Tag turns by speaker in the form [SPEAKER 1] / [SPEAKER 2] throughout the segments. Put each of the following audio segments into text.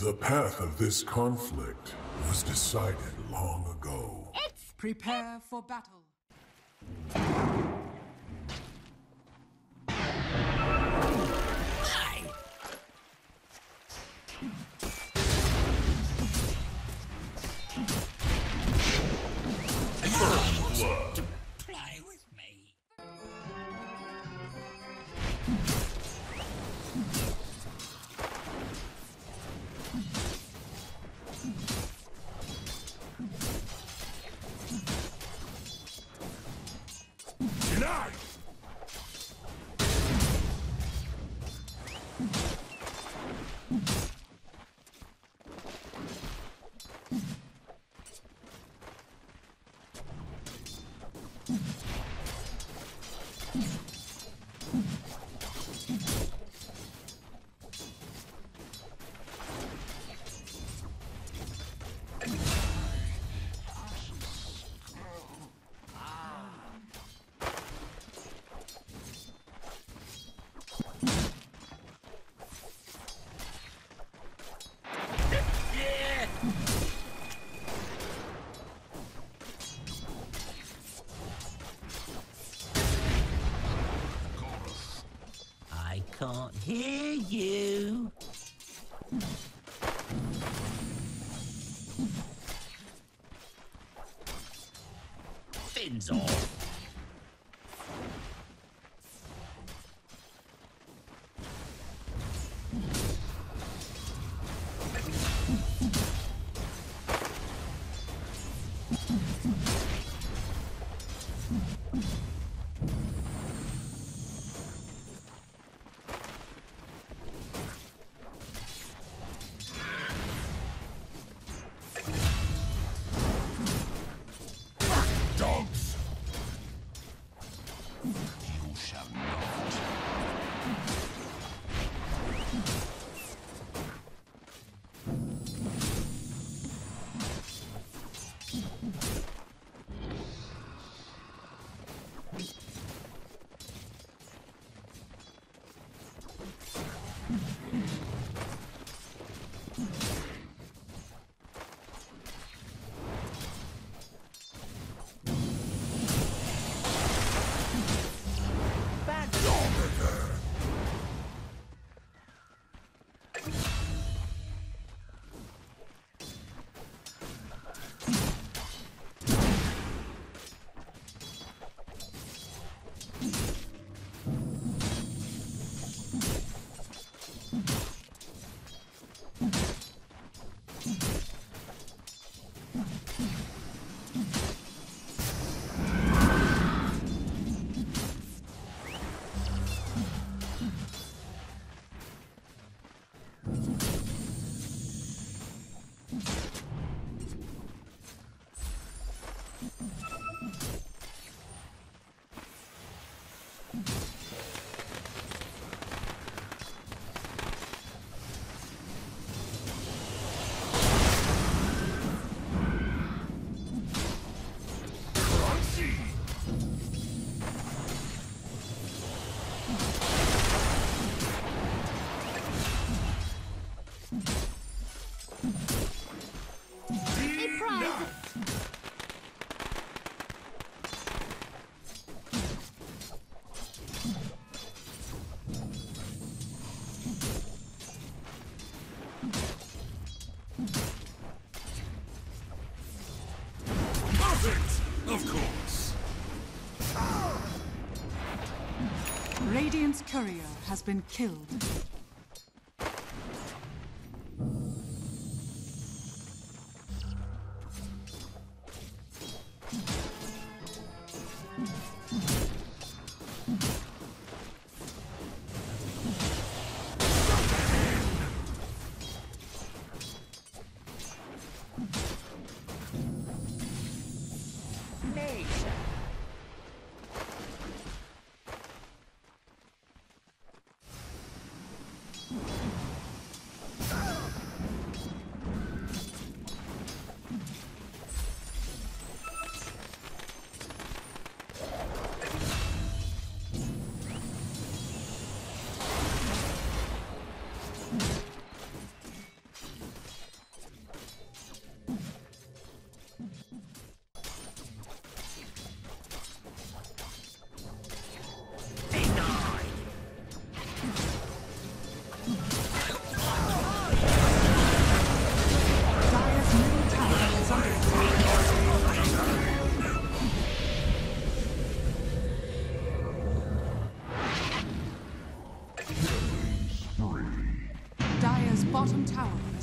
[SPEAKER 1] The path of this conflict was decided long ago.
[SPEAKER 2] It's prepare for battle.
[SPEAKER 1] Denied!
[SPEAKER 3] Fins you
[SPEAKER 1] Perfect! Of course.
[SPEAKER 2] Radiant's courier has been killed.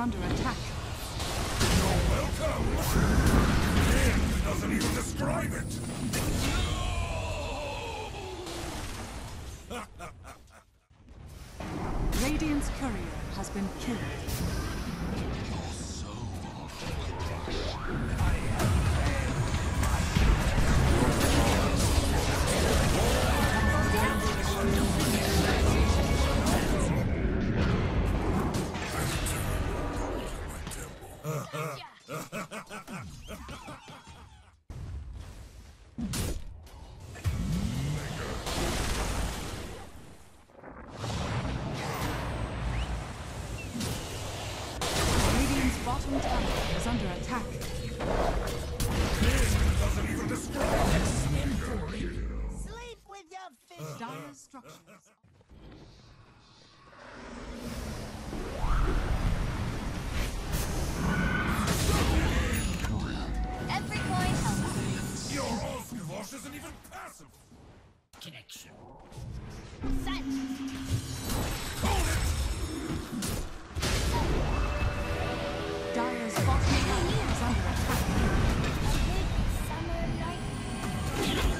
[SPEAKER 2] Under attack.
[SPEAKER 1] You're welcome! It doesn't even describe it!
[SPEAKER 2] Radiant's courier has been killed. Dire's bottom under attack.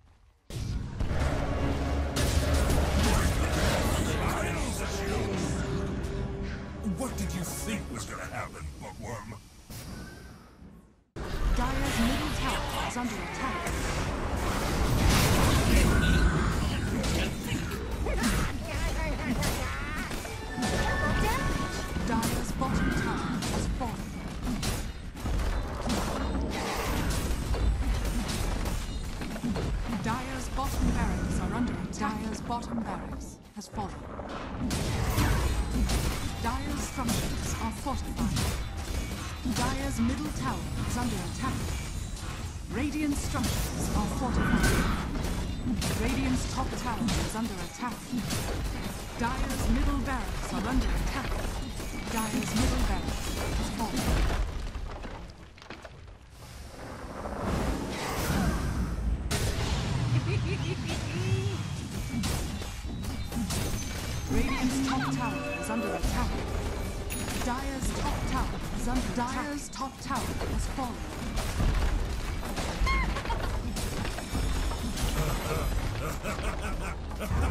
[SPEAKER 2] Fortified. Dire's middle tower is under attack. Radiant structures are fortified. Radiant's top tower is under attack. Dire's middle barracks are under attack. Dire's middle barracks has fallen. Radiant's top tower is under attack. Dire's top tower top tower has fallen.